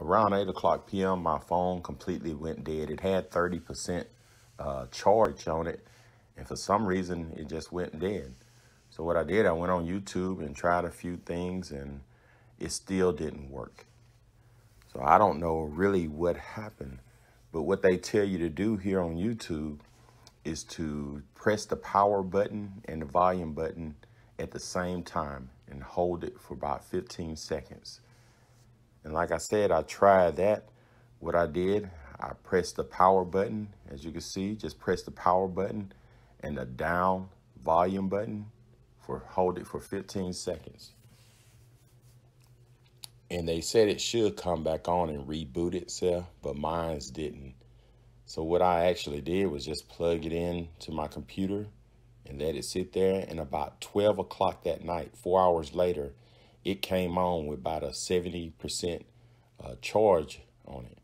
Around 8 o'clock p.m., my phone completely went dead. It had 30% uh, charge on it, and for some reason, it just went dead. So, what I did, I went on YouTube and tried a few things, and it still didn't work. So, I don't know really what happened, but what they tell you to do here on YouTube is to press the power button and the volume button at the same time and hold it for about 15 seconds. And like I said, I tried that. What I did, I pressed the power button. As you can see, just press the power button and the down volume button for hold it for 15 seconds. And they said it should come back on and reboot itself, but mine's didn't. So what I actually did was just plug it in to my computer and let it sit there. And about 12 o'clock that night, four hours later, it came on with about a 70% uh, charge on it.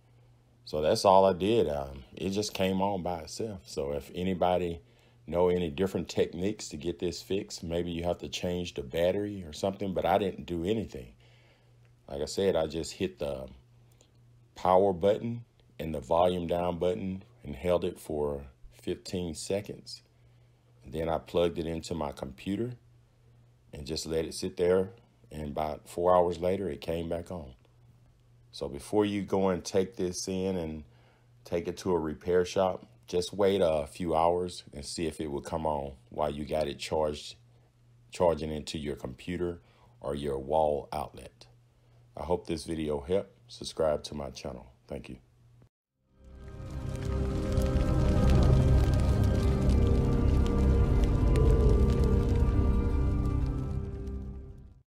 So that's all I did. Um, it just came on by itself. So if anybody know any different techniques to get this fixed, maybe you have to change the battery or something, but I didn't do anything. Like I said, I just hit the power button and the volume down button and held it for 15 seconds. And then I plugged it into my computer and just let it sit there and about four hours later, it came back on. So before you go and take this in and take it to a repair shop, just wait a few hours and see if it will come on while you got it charged, charging into your computer or your wall outlet. I hope this video helped. Subscribe to my channel. Thank you.